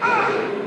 Ah!